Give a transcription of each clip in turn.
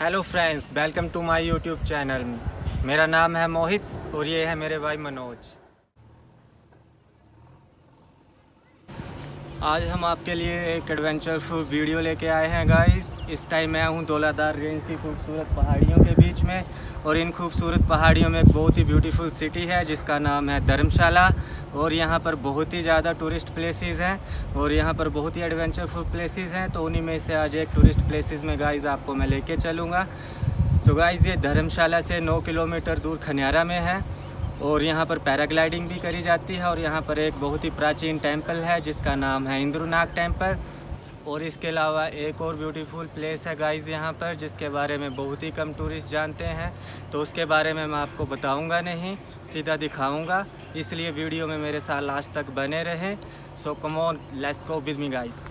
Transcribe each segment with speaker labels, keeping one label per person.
Speaker 1: Hello friends welcome to my YouTube channel मेरा नाम है मोहित और ये है मेरे भाई मनोज। आज हम आपके लिए एक एडवेंचर वीडियो लेके आए हैं गाइस इस टाइम मैं हूँ दौलादार रेंज की खूबसूरत पहाड़ियों के बीच में और इन खूबसूरत पहाड़ियों में एक बहुत ही ब्यूटीफुल सिटी है, जिसका नाम है धर्मशाला और यहाँ पर बहुत ही ज़्यादा टूरिस्ट प्लेसेस हैं और यहाँ पर बहुत ही एडवेंचरफुल प्लेसेस हैं तो उन्हीं में से आज एक टूरिस्ट प्लेसेस में गाइस आपको मैं लेके चलूँगा। तो गाइज़ ये धर्मशाला से नौ किलोमीटर दूर खनियारा में है। और यहाँ पर पैराग्लाइडिंग भी करी जाती है और यहाँ पर एक बहुत ही प्राचीन टेंपल है, जिसका नाम है इंद्रनाग टेंपल। और इसके अलावा एक और ब्यूटीफुल प्लेस है गाइस यहाँ पर, जिसके बारे में बहुत ही कम टूरिस्ट जानते हैं। तो उसके बारे में मैं आपको बताऊँगा नहीं, सीधा दिखाऊँगा। इसलिए वीडियो में मेरे साथ लास्ट तक बने रहें। So come on let's go with me guys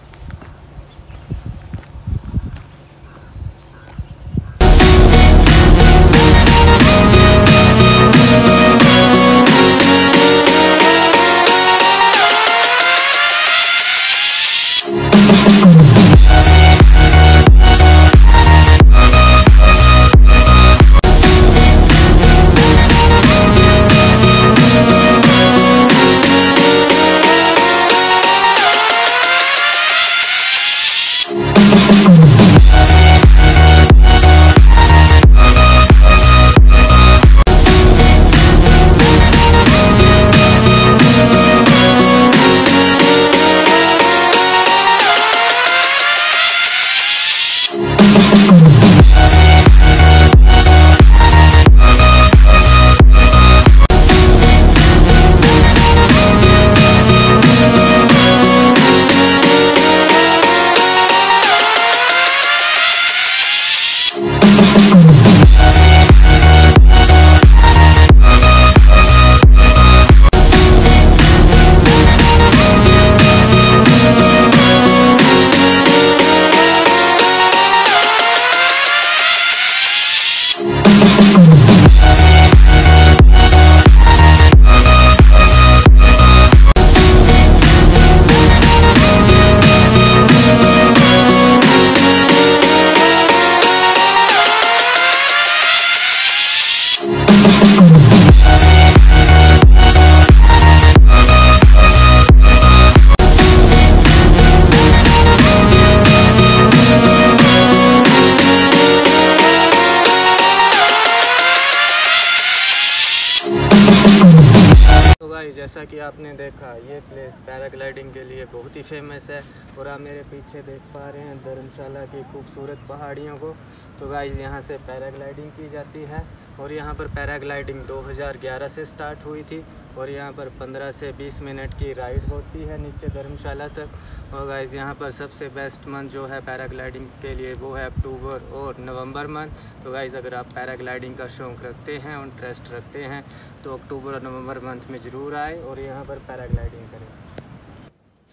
Speaker 1: कि आपने देखा, ये प्लेस पैराग्लाइडिंग के लिए बहुत ही फ़ेमस है और आप मेरे पीछे देख पा रहे हैं धर्मशाला की खूबसूरत पहाड़ियों को। तो गाइज़ यहाँ से पैराग्लाइडिंग की जाती है। और यहाँ पर पैराग्लाइडिंग 2011 से स्टार्ट हुई थी और यहाँ पर 15 से 20 मिनट की राइड होती है नीचे धर्मशाला तक। और गाइज़ यहाँ पर सबसे बेस्ट मंथ जो है पैराग्लाइडिंग के लिए वो है अक्टूबर और नवंबर मंथ तो गाइज़ अगर आप पैराग्लाइडिंग का शौक़ रखते हैं इंटरेस्ट रखते हैं तो अक्टूबर और नवंबर मंथ में ज़रूर आए और यहाँ पर पैराग्लाइडिंग करें।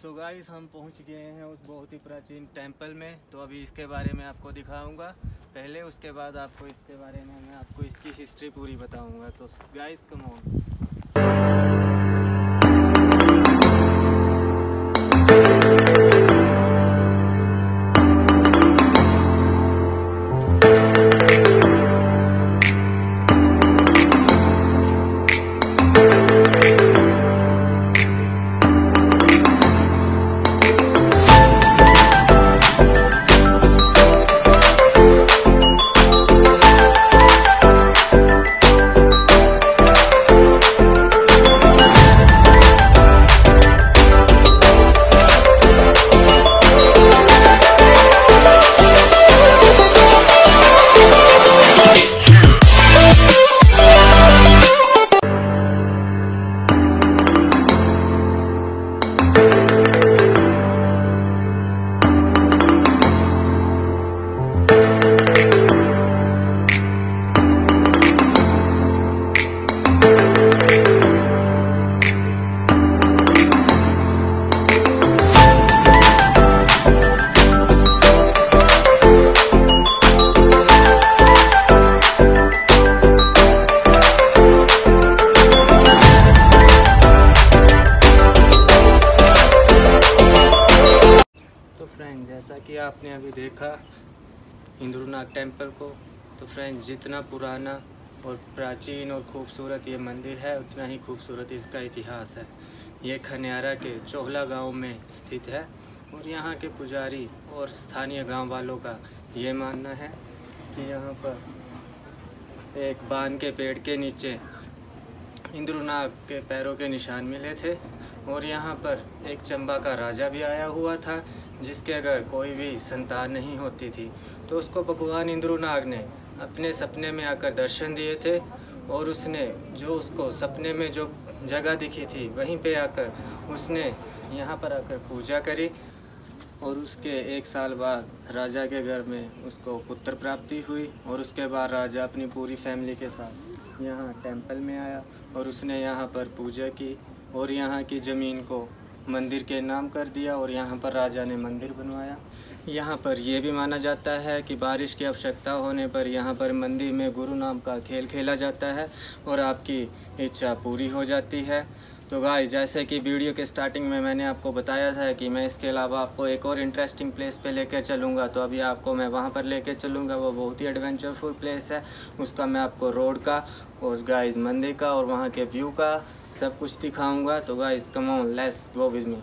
Speaker 1: सो गाइस हम पहुँच गए हैं उस बहुत ही प्राचीन टेंपल में। तो अभी इसके बारे में आपको दिखाऊँगा। पहले, उसके बाद आपको इसके बारे में, मैं आपको इसकी हिस्ट्री पूरी बताऊँगा। तो गाइस कम ऑन तो फ्रेंड्स जितना पुराना और प्राचीन और खूबसूरत ये मंदिर है, उतना ही खूबसूरत इसका इतिहास है। ये खनियारा के चोहला गाँव में स्थित है और यहाँ के पुजारी और स्थानीय गाँव वालों का ये मानना है कि यहाँ पर एक बान के पेड़ के नीचे इंद्रुनाग के पैरों के निशान मिले थे और यहाँ पर एक चंबा का राजा भी आया हुआ था। जिसके अगर कोई भी संतान नहीं होती थी तो उसको भगवान इंद्रुनाग ने अपने सपने में आकर दर्शन दिए थे और उसने जो उसको सपने में जो जगह दिखी थी, वहीं पे आकर उसने यहाँ पर आकर पूजा करी और उसके एक साल बाद राजा के घर में उसको पुत्र प्राप्ति हुई और उसके बाद राजा अपनी पूरी फैमिली के साथ यहाँ टेंपल में आया और उसने यहाँ पर पूजा की और यहाँ की ज़मीन को मंदिर के नाम कर दिया और यहाँ पर राजा ने मंदिर बनवाया। यहाँ पर यह भी माना जाता है कि बारिश की आवश्यकता होने पर यहाँ पर मंदिर में गुरु नाम का खेल खेला जाता है और आपकी इच्छा पूरी हो जाती है। तो गाइस जैसे कि वीडियो के स्टार्टिंग में मैंने आपको बताया था कि मैं इसके अलावा आपको एक और इंटरेस्टिंग प्लेस पे लेकर चलूँगा तो अभी आपको मैं वहाँ पर लेकर चलूँगा। वो बहुत ही एडवेंचरफुल प्लेस है। उसका मैं आपको रोड का और गाइस मंदिर का और वहाँ के व्यू का सब कुछ दिखाऊँगा तो guys come on let's go with me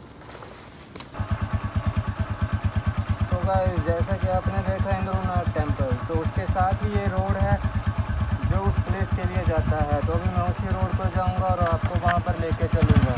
Speaker 1: तो गाइस जैसा कि आपने देखा इंद्रनाथ टेंपल तो उसके साथ ही ये रोड है जो उस प्लेस के लिए जाता है। तो अभी मैं उसी रोड पर जाऊँगा और आपको वहाँ पर लेके चलूँगा।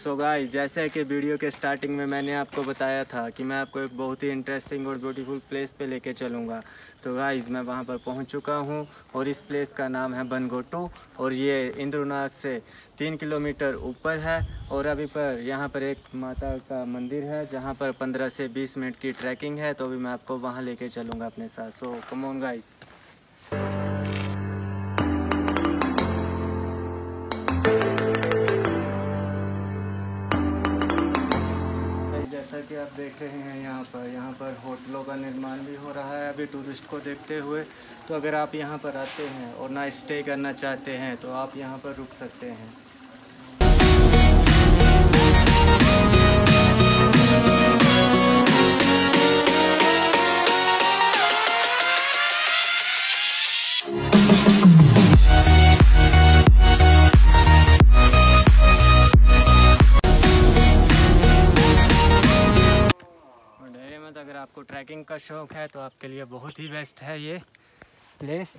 Speaker 1: सो गाइस जैसे कि वीडियो के स्टार्टिंग में मैंने आपको बताया था कि मैं आपको एक बहुत ही इंटरेस्टिंग और ब्यूटीफुल प्लेस पे लेके चलूँगा। तो गाइस मैं वहाँ पर पहुँच चुका हूँ और इस प्लेस का नाम है बनगोटू और ये इंद्रनाग से तीन किलोमीटर ऊपर है और अभी पर यहाँ पर एक माता का मंदिर है जहाँ पर पंद्रह से बीस मिनट की ट्रैकिंग है तो अभी मैं आपको वहाँ लेके चलूँगा अपने साथ। सो कमोन गाइस आप देख रहे हैं यहाँ पर। यहाँ पर होटलों का निर्माण भी हो रहा है अभी टूरिस्ट को देखते हुए। तो अगर आप यहाँ पर आते हैं और ना स्टे करना चाहते हैं तो आप यहाँ पर रुक सकते हैं। ट्रैकिंग का शौक़ है तो आपके लिए बहुत ही बेस्ट है ये प्लेस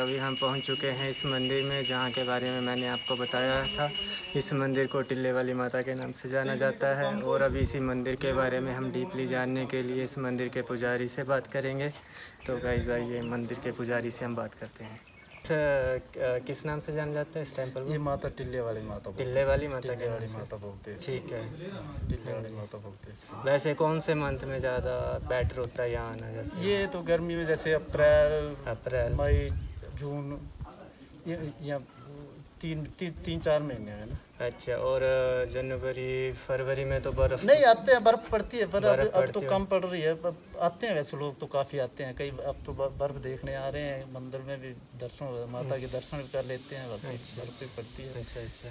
Speaker 1: अभी हम पहुँच चुके हैं इस मंदिर में जहाँ के बारे में मैंने आपको बताया था। इस मंदिर को टिल्ले वाली माता के नाम से जाना जाता है और अभी इसी मंदिर के बारे में हम डीपली जानने के लिए इस मंदिर के पुजारी से बात करेंगे। तो गाइस आइए मंदिर के पुजारी से हम बात करते हैं। किस नाम से जाना जाता है इस टेंपल
Speaker 2: ये माता टिल्ले वाली माता
Speaker 1: टिल्ले वाली माता के
Speaker 2: वाली माता बोलते हैं
Speaker 1: ठीक है।
Speaker 2: टिल्ले वाली माता बोलते हैं
Speaker 1: वैसे कौन से मंथ में ज़्यादा बेटर होता है यहाँ आना जैसे?
Speaker 2: ये तो गर्मी में जैसे अप्रैल
Speaker 1: अप्रैल।
Speaker 2: मई जून या, या तीन ती, तीन चार महीने है ना?
Speaker 1: अच्छा और जनवरी फरवरी में तो बर्फ़
Speaker 2: नहीं आते हैं बर्फ़ पड़ती है पर अब, अब तो कम पड़ रही है आते हैं वैसे लोग तो काफ़ी आते हैं कई अब तो बर्फ़ देखने आ रहे हैं मंदिर में भी दर्शन माता के दर्शन भी कर लेते हैं बर्फ़ भी पड़ती है।
Speaker 1: अच्छा अच्छा।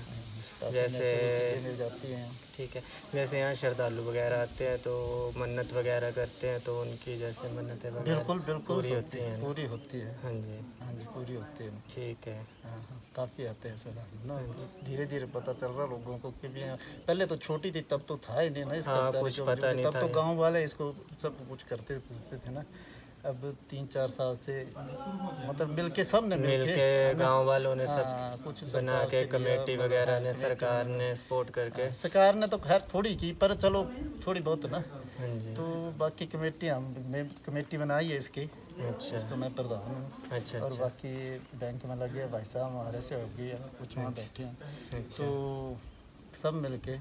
Speaker 2: काफ़ी
Speaker 1: जैसे-
Speaker 2: मिल जाती हैं।
Speaker 1: ठीक है जैसे यहाँ श्रद्धालु वगैरह आते हैं तो मन्नत वगैरह करते हैं तो उनकी जैसे मन्नतें
Speaker 2: बिल्कुल बिल्कुल
Speaker 1: पूरी होती हैं?
Speaker 2: पूरी होती है।
Speaker 1: हाँ जी।
Speaker 2: हाँ जी पूरी होती है।
Speaker 1: ठीक है।
Speaker 2: हाँ हाँ काफ़ी आते हैं सर ना? धीरे धीरे पता चल रहा लोगों को कि भी पहले तो छोटी थी तब तो था ही नहीं ना इसका
Speaker 1: हाँ, कुछ पता नहीं
Speaker 2: तब तो गाँव वाले इसको सब कुछ करते पूछते थे ना। अब तीन चार साल से मतलब मिल के सबने मिल के
Speaker 1: गाँव वालों ने
Speaker 2: हाँ,
Speaker 1: सब
Speaker 2: कुछ
Speaker 1: बना के कमेटी वगैरह ने सरकार ने सपोर्ट करके।
Speaker 2: सरकार ने तो खैर थोड़ी की पर चलो थोड़ी बहुत ना।
Speaker 1: हाँ
Speaker 2: तो बाकी कमेटी हम कमेटी बनाई है इसकी।
Speaker 1: अच्छा।
Speaker 2: तो मैं प्रधान हूँ।
Speaker 1: अच्छा
Speaker 2: और
Speaker 1: अच्छा।
Speaker 2: बाकी बैंक में लगे भाई साहब हमारे से हो गई कुछ वहाँ बैठे हैं।
Speaker 1: अच्छा।
Speaker 2: तो सब मिलके।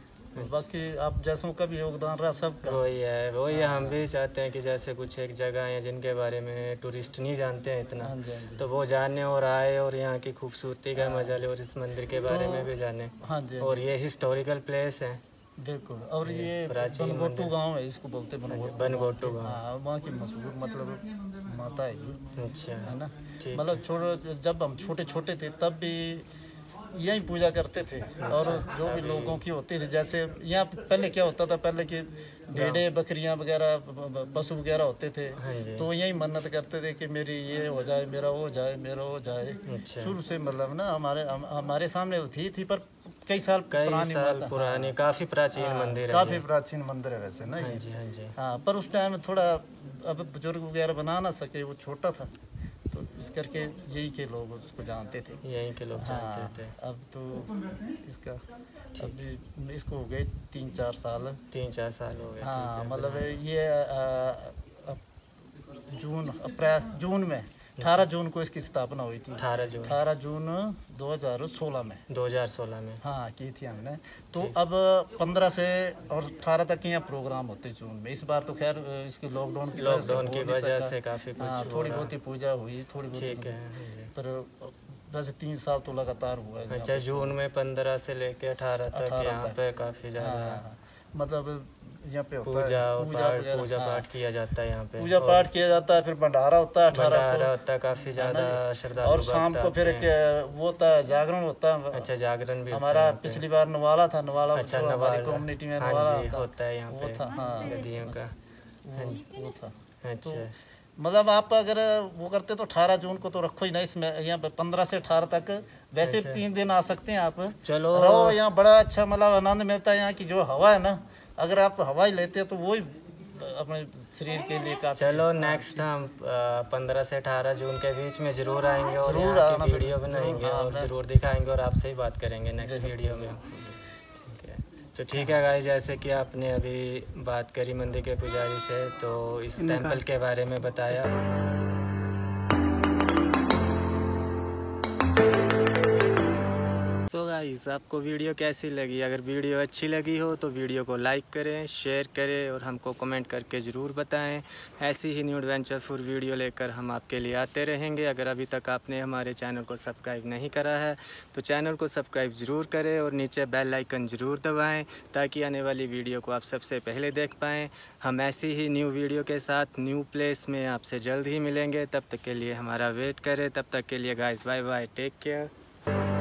Speaker 2: बाकी आप जैसों का भी योगदान रहा सब का?
Speaker 1: वही है वही है हम भी चाहते हैं कि जैसे कुछ एक जगह है जिनके बारे में टूरिस्ट नहीं जानते हैं इतना।
Speaker 2: हाँ जी हाँ जी।
Speaker 1: तो वो जाने और आए और यहाँ की खूबसूरती का मज़ा ले और इस मंदिर के बारे
Speaker 2: तो
Speaker 1: में भी जाने।
Speaker 2: हाँ जी हाँ
Speaker 1: और ये हिस्टोरिकल प्लेस है।
Speaker 2: बिल्कुल। और ये बनगोटू गाँव है इसको बोलते हैं बनगोटू।
Speaker 1: गाँव।
Speaker 2: हाँ वहाँ की मशहूर मतलब माता है ये
Speaker 1: अच्छा
Speaker 2: है ना? मतलब छोड़ो जब हम छोटे छोटे थे तब भी यहीं पूजा करते थे। और जो भी लोगों की होती थी जैसे यहाँ पहले क्या होता था पहले कि भेड़े बकरियाँ वगैरह पशु वगैरह होते थे
Speaker 1: हाँ
Speaker 2: तो यही मन्नत करते थे कि मेरी ये हो जाए मेरा वो हो जाए मेरा वो हो जाए।
Speaker 1: अच्छा।
Speaker 2: शुरू से मतलब ना हमारे हमारे सामने थी थी पर कई साल
Speaker 1: कई
Speaker 2: पुरानी
Speaker 1: साल पुरानी काफ़ी प्राचीन मंदिर है
Speaker 2: काफ़ी प्राचीन मंदिर है वैसे ना
Speaker 1: हाँ जी हाँ जी।
Speaker 2: हाँ पर उस टाइम में थोड़ा अब बुज़ुर्ग वगैरह बना ना सके वो छोटा था तो इस करके यही के लोग उसको जानते थे।
Speaker 1: यहीं के लोग हाँ, जानते
Speaker 2: हाँ,
Speaker 1: थे।
Speaker 2: अब तो इसका अभी इसको हो गए तीन चार साल।
Speaker 1: तीन चार साल हो गए
Speaker 2: हाँ मतलब ये जून अप्रैल जून में अठारह जून को इसकी स्थापना हुई थी।
Speaker 1: अठारह जून।
Speaker 2: अठारह जून 2016 में।
Speaker 1: 2016 में।
Speaker 2: हाँ की थी हमने। तो अब पंद्रह से और अठारह तक यहाँ प्रोग्राम होते जून में। इस बार तो खैर इसकी लॉकडाउन की
Speaker 1: लॉकडाउन की वजह से काफ़ी कुछ
Speaker 2: हाँ थोड़ी बहुत ही पूजा हुई थोड़ी बहुत
Speaker 1: ठीक है हाँ
Speaker 2: पर दस तीन साल तो लगातार हुआ है
Speaker 1: अच्छा जून में पंद्रह से लेके अठारह तक यहाँ पे काफ़ी
Speaker 2: हाँ,
Speaker 1: ज़्यादा
Speaker 2: हाँ, मतलब यहाँ पे होता
Speaker 1: पूजा
Speaker 2: है।
Speaker 1: और पाठ पूजा
Speaker 2: हाँ,
Speaker 1: पाठ किया जाता है यहाँ पे।
Speaker 2: पूजा पाठ किया जाता है फिर भंडारा होता है अठारह
Speaker 1: भंडारा होता है काफ़ी ज़्यादा
Speaker 2: को
Speaker 1: श्रद्धालु
Speaker 2: और शाम को फिर एक वो होता है जागरण होता है।
Speaker 1: अच्छा जागरण भी
Speaker 2: हमारा पिछली बार नवाला था नवाला
Speaker 1: अच्छा
Speaker 2: हमारी
Speaker 1: नवाला।
Speaker 2: कम्युनिटी में
Speaker 1: हाँ
Speaker 2: नवाला
Speaker 1: होता है यहाँ
Speaker 2: वो
Speaker 1: पे।
Speaker 2: था हाँ।
Speaker 1: नदियों का।
Speaker 2: वो, था।
Speaker 1: अच्छा।
Speaker 2: मतलब आप अगर वो करते तो 18 जून को तो रखो ही ना इसमें यहाँ पे 15 से 18 तक। वैसे तीन दिन आ सकते हैं आप।
Speaker 1: चलो।
Speaker 2: रहो यहाँ बड़ा अच्छा मतलब आनंद मिलता है यहाँ की जो हवा है ना अगर आप हवाई लेते हैं तो वही अपने शरीर के लिए काफ़ी
Speaker 1: चलो नेक्स्ट हम पंद्रह से अठारह जून के बीच में ज़रूर आएँगे और
Speaker 2: ज़रूर आना
Speaker 1: वीडियो बनाएँगे
Speaker 2: हाँ,
Speaker 1: और ज़रूर दिखाएँगे और आपसे ही बात करेंगे नेक्स्ट वीडियो में। ठीक है। तो ठीक है गाइस जैसे कि आपने अभी बात करी मंदिर के पुजारी से तो इस टेंपल के बारे में बताया। तो गाइस आपको वीडियो कैसी लगी? अगर वीडियो अच्छी लगी हो तो वीडियो को लाइक करें शेयर करें और हमको कमेंट करके ज़रूर बताएँ। ऐसी ही न्यू एडवेंचर फुर वीडियो लेकर हम आपके लिए आते रहेंगे। अगर अभी तक आपने हमारे चैनल को सब्सक्राइब नहीं करा है तो चैनल को सब्सक्राइब ज़रूर करें और नीचे बेल आइकन ज़रूर दबाएँ, ताकि आने वाली वीडियो को आप सबसे पहले देख पाएँ। हम ऐसी ही न्यू वीडियो के साथ न्यू प्लेस में आपसे जल्द ही मिलेंगे। तब तक के लिए हमारा वेट करें। तब तक के लिए guys bye bye take care